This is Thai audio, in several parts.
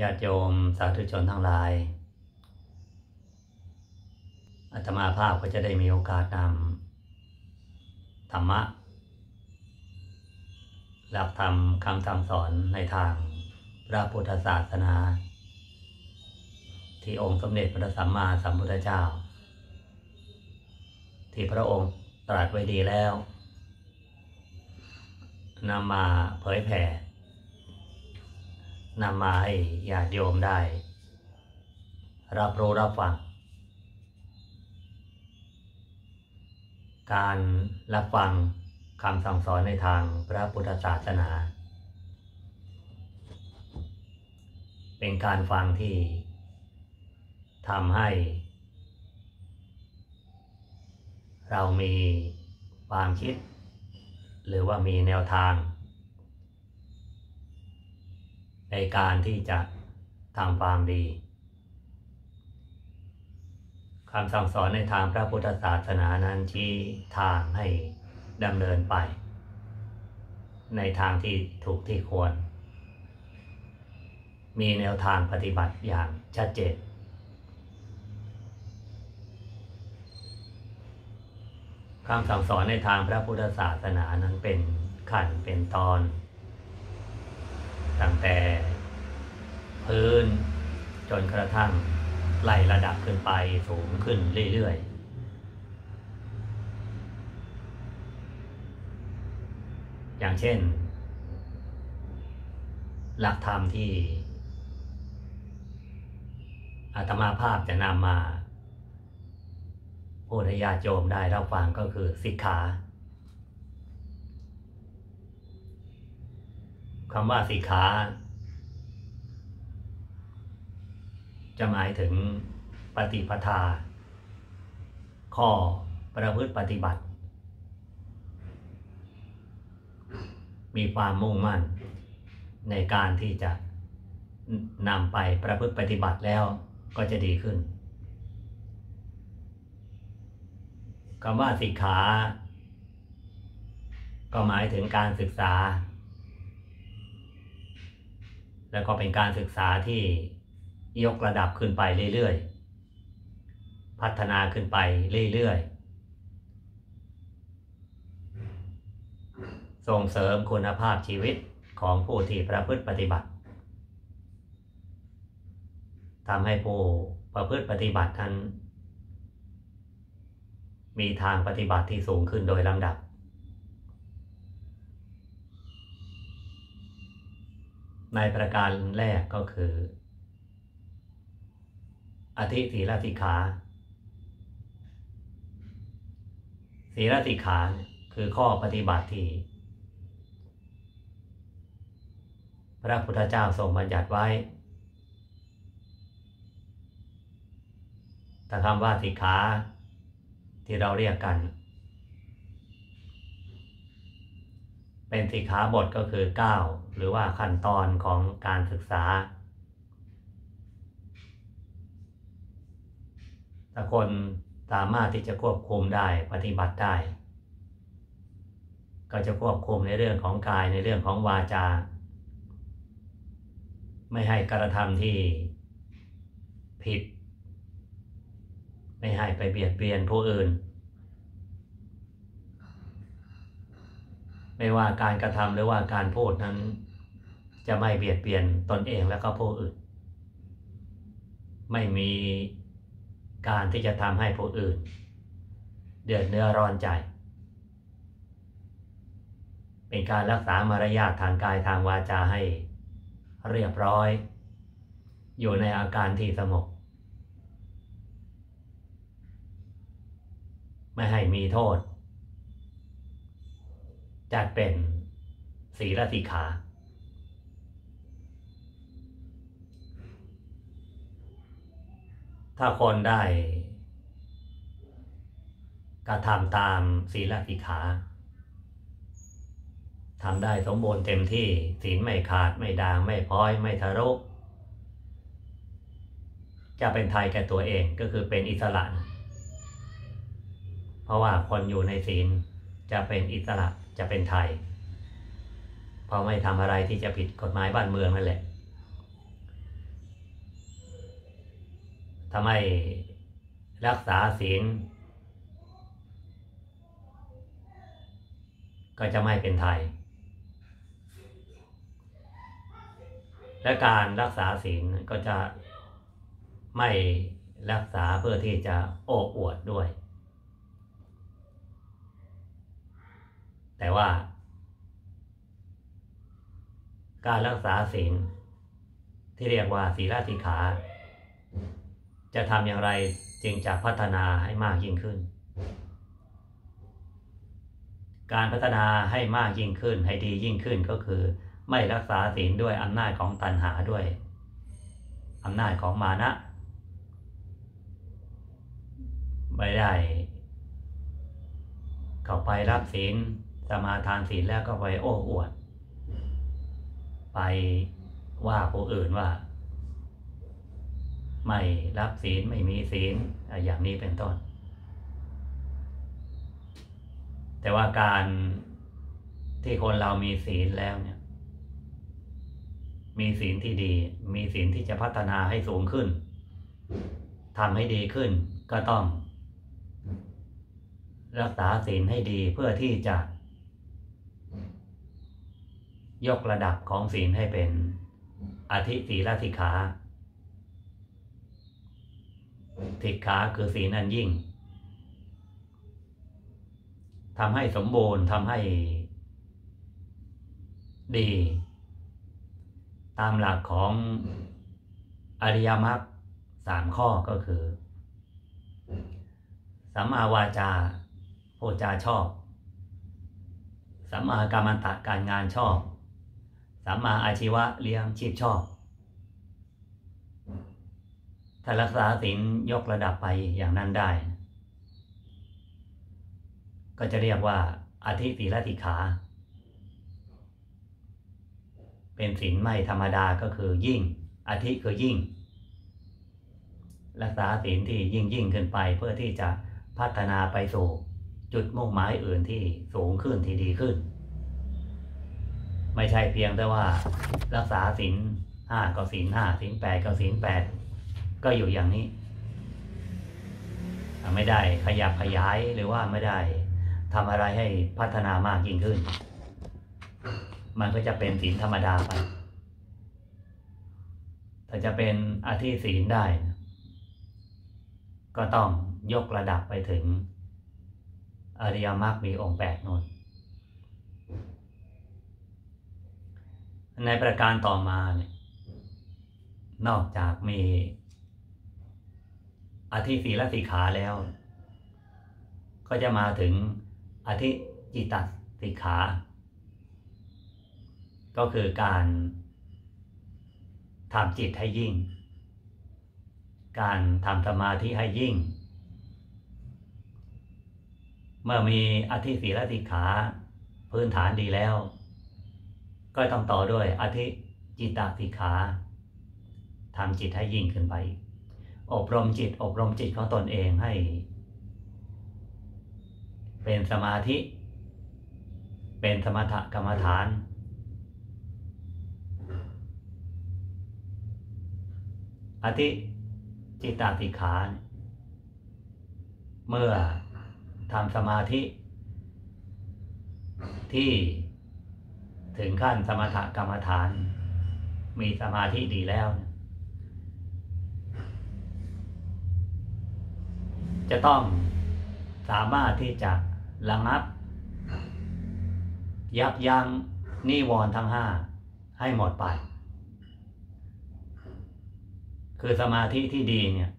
ญาติโยมสาธุชนทั้งหลายอาตมาภาพก็จะได้มีโอกาสนำธรรมะ หลักธรรมคำสั่งสอนในทางพระพุทธศาสนา ที่องค์สมเด็จพระสัมมาสัมพุทธเจ้า ที่พระองค์ตรัสไว้ดีแล้วนำมาเผยแผ่ นำมาให้ญาติโยมได้ รับรู้รับฟัง การรับฟังคำสั่งสอนในทางพระพุทธศาสนา เป็นการฟังที่ทำให้ เรามีความคิด หรือว่ามีแนวทาง ในการที่จะทำความดีคำสั่งสอนในทางพระพุทธศาสนานั้นชี้ทางให้ดำเนินไป ในทางที่ถูกที่ควร มีแนวทางปฏิบัติอย่างชัดเจนคำสั่งสอนในทางพระพุทธศาสนานั้นเป็นขั้นเป็นตอน ตั้งแต่พื้นจนกระทั่งไล่ระดับขึ้นไปสูงขึ้นเรื่อยๆอย่างเช่น หลักธรรมที่อาตมาภาพจะนำมาพูดให้ญาติโยมได้รับฟังก็คือสิกขา คำว่าสิกขาจะหมายถึงปฏิปทา ข้อประพฤติปฏิบัติ มีความมุ่งมั่น ในการที่จะนำไปประพฤติปฏิบัติแล้วก็จะดีขึ้นคำว่าสิกขา ก็หมายถึงการศึกษา แล้วก็เป็นการศึกษาที่ยกระดับขึ้นไปเรื่อยๆ พัฒนาขึ้นไปเรื่อยๆ ส่งเสริมคุณภาพชีวิตของผู้ที่ประพฤติปฏิบัติทำให้ผู้ประพฤติปฏิบัตินั้นมีทางปฏิบัติที่สูงขึ้นโดยลำดับ ในประการแรกก็คือ อธิศีลสิกขาศีลสิกขาคือข้อปฏิบัติที่ พระพุทธเจ้าทรงบัญญัติไว้แต่คำว่าสิกขาที่เราเรียกกัน เป็นสิกขาบทก็คือ 9 หรือว่าขั้นตอนของการศึกษาถ้าคนสามารถที่จะควบคุมได้ปฏิบัติได้ ก็จะควบคุมในเรื่องของกายในเรื่องของวาจา ไม่ให้กระทำที่ผิด ไม่ให้ไปเบียดเบียนผู้อื่น ไม่ว่าการกระทำหรือว่าการพูดนั้น จะไม่เบียดเบียนตนเองและก็ผู้อื่น ไม่มีการที่จะทำให้ผู้อื่น เดือดเนื้อร้อนใจ เป็นการรักษามารยาททางกายทางวาจาให้เรียบร้อย อยู่ในอาการที่สงบไม่ให้มีโทษ จัดเป็นศีลสิกขาถ้าคนได้กระทำตามศีลสิกขาทำได้สมบูรณ์เต็มที่ศีลไม่ขาดไม่ด่างไม่พ้อยไม่ทะลุจะเป็นไทยแก่ตัวเองก็คือเป็นอิสระ เพราะว่าคนอยู่ในศีลจะเป็นอิสระ จะเป็นไทย เพราะไม่ทำอะไรที่จะผิดกฎหมายบ้านเมืองนั่นแหละทำให้รักษาศีลก็จะไม่เป็นไทย และการรักษาศีลก็จะไม่รักษาเพื่อที่จะโอ้อวดด้วย แต่ว่า การรักษาศีลที่เรียกว่าศีลสิกขา จะทำอย่างไรจึงจะพัฒนาให้มากยิ่งขึ้น การพัฒนาให้มากยิ่งขึ้นให้ดียิ่งขึ้นก็คือ ไม่รักษาศีลด้วยอำนาจของตัณหาด้วยอำนาจของมานะ ไม่ได้เข้าไปรับศีล สมาทานศีลแล้วก็ไปโอ้อวด ไปว่าผู้อื่นว่า ไม่รับศีลไม่มีศีลอย่างนี้เป็นต้น แต่ว่าการที่คนเรามีศีลแล้วเนี่ย มีศีลที่ดี มีศีลที่จะพัฒนาให้สูงขึ้นทำให้ดีขึ้นก็ต้อง รักษาศีลให้ดีเพื่อที่จะ ยกระดับของศีลให้เป็นอธิศีลสิกขาสิกขาคือศีลอันยิ่งทำให้สมบูรณ์ทำให้ดี ตามหลักของอริยมรรคสามข้อก็คือสัมมาวาจาโพจาชอบสัมมากรรมตะการงานชอบ สัมมาอาชีวะเลี้ยงชีพชอบถ้ารักษาศีลยกระดับไปอย่างนั้นได้ ก็จะเรียกว่าอธิศีลติขา เป็นศีลไม่ธรรมดาก็คือยิ่งอธิคือยิ่ง รักษาศีลที่ยิ่งยิ่งขึ้นไปเพื่อที่จะพัฒนาไปสู่จุดมุ่งหมายอื่นที่สูงขึ้นที่ดีขึ้น ไม่ใช่เพียงแต่ว่ารักษาศีลห้าก็ศีลห้าศีลแปดก็ศีลแปดก็อยู่อย่างนี้ ไม่ได้ขยับขยายหรือว่าไม่ได้ทำอะไรให้พัฒนามากยิ่งขึ้น มันก็จะเป็นศีลธรรมดาไปถ้าจะเป็นอาธิศีลได้ ก็ต้องยกระดับไปถึงอริยมรรคมีองค์แปดนนท์ ในประการต่อมาเนี่ยนอกจากมีอธิศีลสิกขาแล้ว ก็จะมาถึงอธิจิตตสิกขา ก็คือการทำจิตให้ยิ่ง การทำสมาธิให้ยิ่ง เมื่อมีอธิศีลสิกขาพื้นฐานดีแล้ว ก็ต้องต่อด้วยอธิจิตตสิกขาทำจิตให้ยิ่งขึ้นไป อบรมจิต อบรมจิตของตนเองให้ เป็นสมาธิ เป็นสมถกรรมฐาน อธิจิตตสิกขาเมื่อทำสมาธิที่ ถึงขั้นสมถกรรมฐาน มีสมาธิดีแล้ว จะต้องสามารถที่จะระงับ ยับยั้งนิวรณ์ทั้งห้าให้หมดไป คือสมาธิที่ดีเนี่ย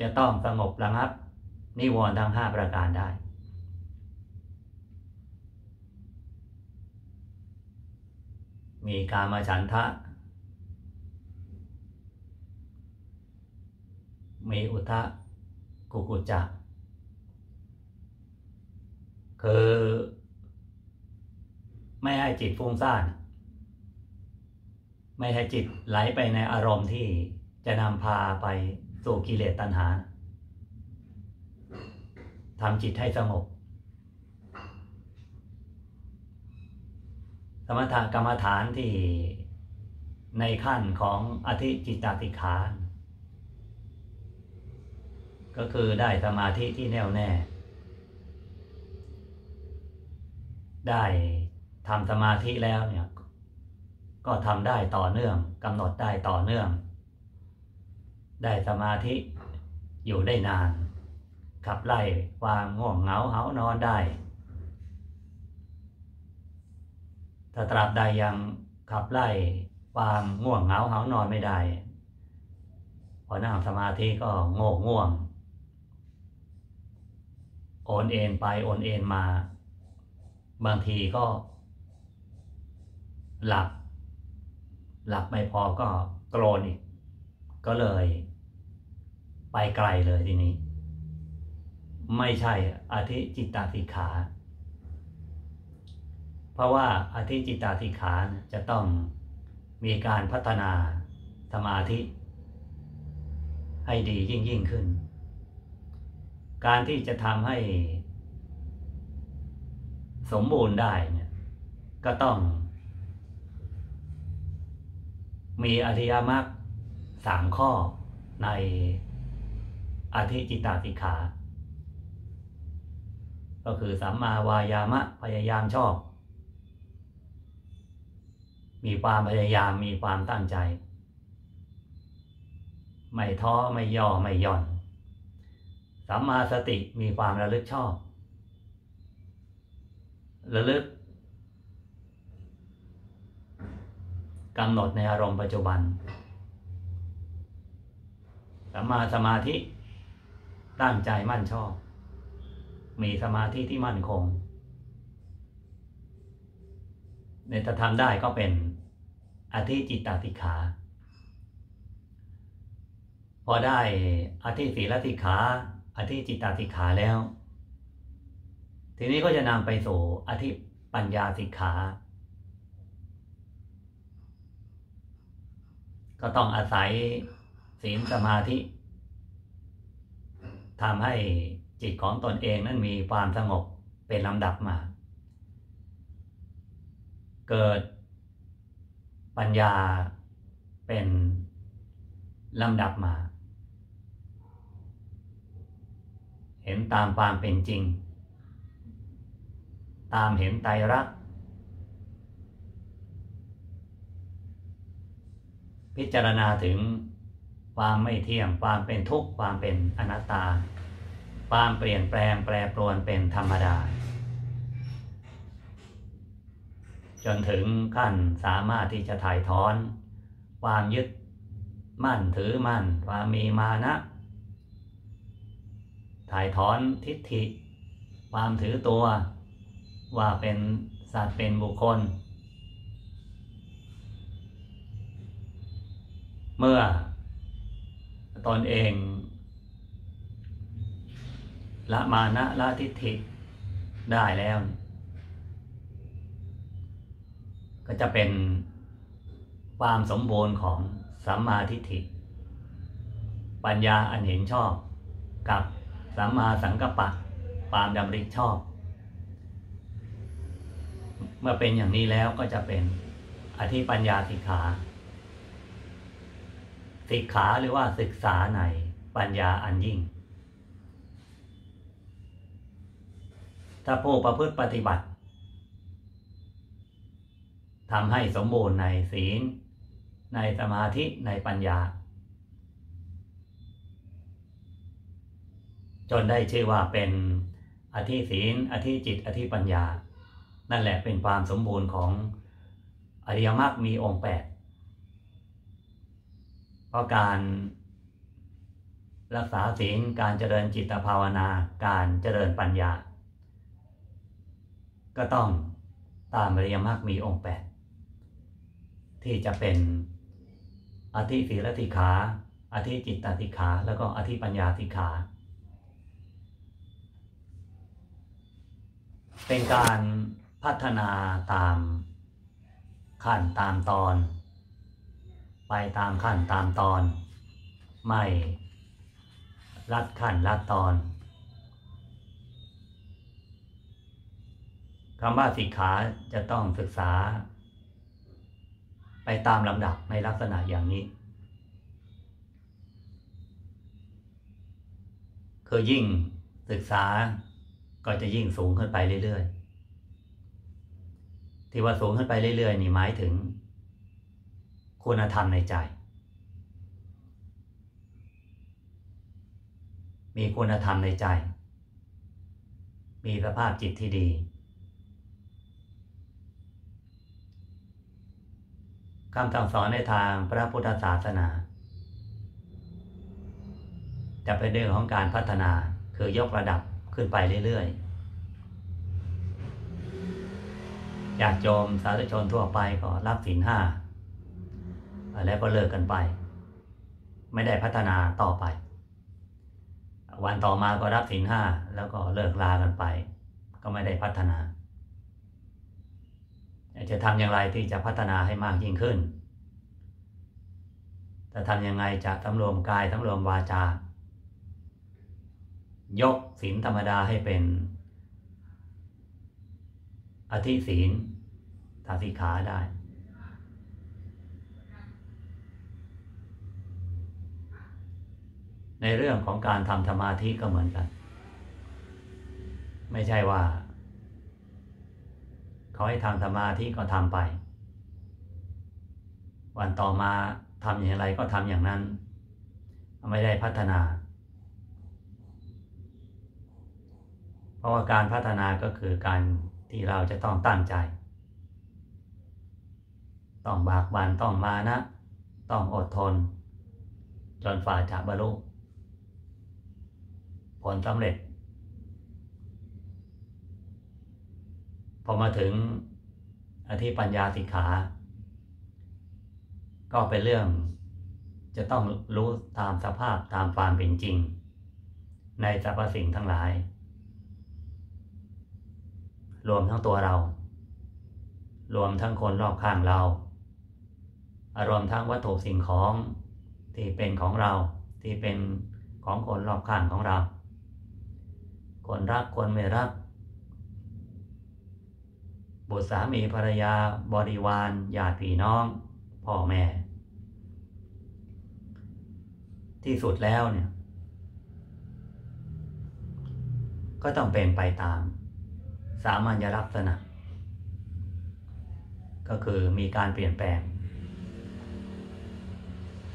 จะต้องสงบระงับนิวรณ์ทั้งห้าประการได้ มีกามาฉันทะ มีอุทะกุกุจักคือไม่ให้จิตฟุ้งซ่าน ไม่ให้จิตไหลไปในอารมณ์ที่จะนำพาไปสู่กิเลสตัณหาทำจิตให้สงบ สมถกรรมฐานที่ในขั้นของอธิจิตติขานก็คือได้สมาธิที่แน่วแน่ ได้ทำสมาธิแล้วเนี่ย ก็ทำได้ต่อเนื่องกำหนดได้ต่อเนื่อง ได้สมาธิอยู่ได้นาน ขับไล่ความง่วงเหงาเหานอนได้ ถ้าตราบใดยังขับไล่ความง่วงเหงาเหานอนไม่ได้ พอนั่งสมาธิก็โง่ง่วง โอนเอ็นไปโอนเอ็นมา บางทีก็ หลับ หลับไม่พอก็โกรนอีก ก็เลย ไปไกลเลยทีนี้ ไม่ใช่อธิจิตตสิกขา ราะว่าอธิจิตตสิขาจะต้องมีการพัฒนาสมาธิ ให้ดียิ่งยิ่งขึ้น การที่จะทำให้ สมบูรณ์ได้เนี่ยก็ต้อง มีอริยมรรคสามข้อในอธิจิตตสิกขา ก็คือสัมมาวายามะพยายามชอบ มีความพยายามมีความตั้งใจ ไม่ท้อไม่ย่อไม่ย่อนสัมมาสติมีความระลึกชอบ ระลึกกำหนดในอารมณ์ปัจจุบันสัมมาสมาธิตั้งใจมั่นชอบ มีสมาธิที่มั่นคง ในถ้าทำได้ก็เป็น อธิจิตตติขา พอได้อธิศีลติขาอธิจิตตติขาแล้ว ทีนี้ก็จะนำไปสู่อธิปัญญาสิกขา ก็ต้องอาศัยศีลสมาธิทำให้จิตของตนเองนั้นมีความสงบเป็นลำดับมา เกิด ปัญญาเป็นลำดับมา เห็นตามความเป็นจริง ตามเห็นไตรลักษณ์พิจารณาถึงความไม่เที่ยงความเป็นทุกข์ความเป็นอนัตตา ความเปลี่ยนแปลงแปรปรวนเป็นธรรมดา จนถึงขั้นสามารถที่จะถ่ายถอน ความยึดมั่นถือมั่นความมีมานะ ถ่ายถอนทิฏฐิ ความถือตัว ว่าเป็นสัตว์เป็นบุคคล เมื่อตอนเองละมานะละทิฏฐิได้แล้ว ก็จะเป็นความสมบูรณ์ของสัมมาทิฏฐิ ปัญญาอันเห็นชอบ กับสัมมาสังกัปปะความดำริชอบ เมื่อเป็นอย่างนี้แล้วก็จะเป็นอธิปัญญาสิกขาสิกขาหรือว่าศึกษาในปัญญาอันยิ่ง ถ้าผู้ประพฤติปฏิบัติ ทำให้สมบูรณ์ในศีล ในสมาธิในปัญญา จนได้ชื่อว่าเป็นอธิศีล อธิจิต อธิปัญญา นั่นแหละเป็นความสมบูรณ์ของอริยมรรคมีองค์แปดเพราะการรักษาศีลการเจริญจิตภาวนาการเจริญปัญญา ก็ต้องตามอริยมรรคมีองค์แปด ที่จะเป็นอธิศีลติขาอธิจิตตติขา แล้วก็อธิปัญญาติขา เป็นการพัฒนาตามขั้นตามตอน ไปตามขั้นตามตอน ไม่รัดขั้นรัดตอนคำว่าสิกขาจะต้องศึกษา ตามลำดับในลักษณะอย่างนี้ คือยิ่งศึกษาก็จะยิ่งสูงขึ้นไปเรื่อยๆ ที่ว่าสูงขึ้นไปเรื่อยๆ นี่หมายถึง คุณธรรมในใจ มีคุณธรรมในใจ มีสภาพจิตที่ดี คำสั่งสอนในทางพระพุทธศาสนา จะเป็นเรื่องของการพัฒนาคือยกระดับขึ้นไปเรื่อยๆอยากโจมสาธุชนทั่วไปก็รับศีลห้าแล้วก็เลิกกันไป ไม่ได้พัฒนาต่อไป วันต่อมาก็รับศีลห้าแล้วก็เลิกลากันไป ก็ไม่ได้พัฒนา จะทำอย่างไรที่จะพัฒนาให้มากยิ่งขึ้นจะทำยังไงจะสำรวมกายสำรวมวาจา ยกศีลธรรมดาให้เป็นอธิศีลตาสิขาได้ ในเรื่องของการทำสมาธิก็เหมือนกัน ไม่ใช่ว่า เขาให้ทำสมาธิก็ทำไป วันต่อมาทำอย่างไรก็ทำอย่างนั้น ไม่ได้พัฒนา เพราะว่าการพัฒนาก็คือการที่เราจะต้องตั้งใจ ต้องบากบันต้องมานะ ต้องอดทน จนฝ่าจะบรรลุผลสำเร็จพ อมาถึงอธิปัญญาสิกขา ก็เป็นเรื่องจะต้องรู้ตามสภาพตามความเป็นจริง ในสรรพสิ่งทั้งหลาย รวมทั้งตัวเรา รวมทั้งคนรอบข้างเราอารมณ์ทั้งวัตถุสิ่งของที่เป็นของเราที่เป็นของคนรอบข้างของเรา คนรักคนไม่รัก บุตรสามีภรรยาบริวารญาติพี่น้องพ่อแม่ ที่สุดแล้วเนี่ย ก็ต้องเป็นไปตาม สามัญลักษณะ ก็คือมีการเปลี่ยนแปลง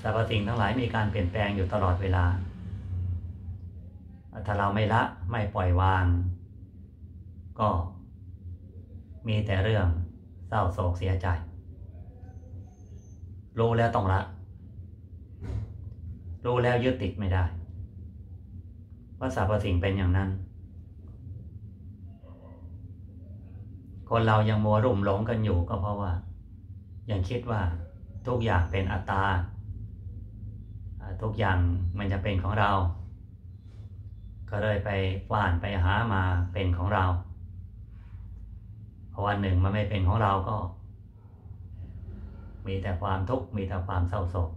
สรรพสิ่งทั้งหลายมีการเปลี่ยนแปลงอยู่ตลอดเวลา ถ้าเราไม่ละไม่ปล่อยวาง ก็ มีแต่เรื่องเศร้าโศกเสียใจ รู้แล้วต้องละ รู้แล้วยึดติดไม่ได้ ว่าสรรพสิ่งเป็นอย่างนั้น คนเรายังมัวรุ่มหลงกันอยู่ก็เพราะว่า ยังคิดว่าทุกอย่างเป็นอัตตา ทุกอย่างมันจะเป็นของเรา ก็เลยไปว่านไปหามาเป็นของเรา พอวันหนึ่งมันไม่เป็นของเราก็ มีแต่ความทุกข์มีแต่ความเศร้าโศก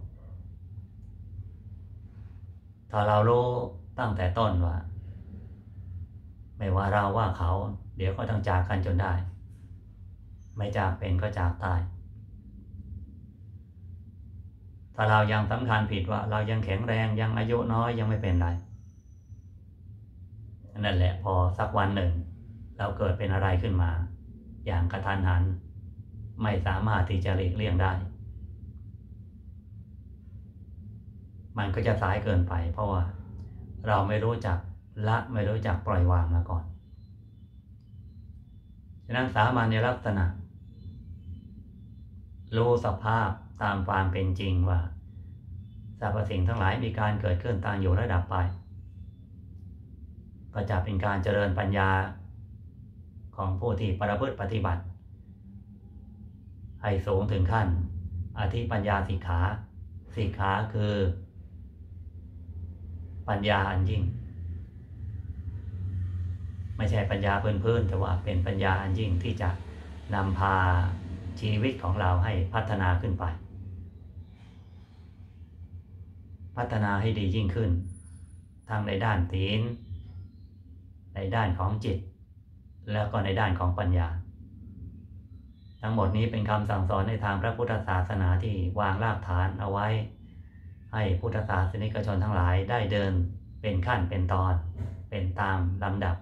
ถ้าเรารู้ตั้งแต่ต้นว่า ไม่ว่าเราว่าเขา เดี๋ยวก็ต้องจากกันจนได้ ไม่จากเป็นก็จากตาย ถ้าเรายังสำคัญผิดว่า เรายังแข็งแรงยังอายุน้อยยังไม่เป็นไรนั่นแหละพอสักวันหนึ่ง เราเกิดเป็นอะไรขึ้นมา อย่างกระทันหัน ไม่สามารถที่จะหลีกเลี่ยงได้ มันก็จะสายเกินไป เพราะว่า เราไม่รู้จักละไม่รู้จักปล่อยวางมาก่อนฉะนั้นสามัญลักษณะ รู้สภาพตามความเป็นจริงว่าสรรพสิ่งทั้งหลายมีการเกิดขึ้นตามอยู่ระดับไป ก็จะเป็นการเจริญปัญญา ของผู้ที่ประพฤติปฏิบัติ ให้สูงถึงขั้น อธิปัญญาสิกขาสิกขาคือ ปัญญาอันยิ่ง ไม่ใช่ปัญญาพื้นๆแต่ว่าเป็นปัญญาอันยิ่งที่จะนำพาชีวิตของเราให้พัฒนาขึ้นไป พัฒนาให้ดียิ่งขึ้น ทั้งในด้านศีลในด้านของจิต แล้วก็ในด้านของปัญญา ทั้งหมดนี้เป็นคำสั่งสอนในทางพระพุทธศาสนาที่วางรากฐานเอาไว้ ให้พุทธศาสนิกชนทั้งหลายได้เดินเป็นขั้นเป็นตอน เป็นตามลำดับ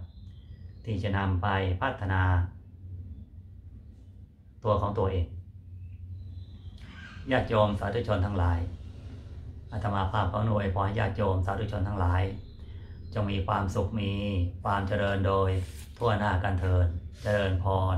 ที่จะนำไปพัฒนา ตัวของตัวเองญาติโยมสาธุชนทั้งหลายอาตมาภาพของหน่วยพรญาติโยมสาธุชนทั้งหลาย จงมีความสุขมีความเจริญโดยทั่วหน้ากันเทินเจริญพร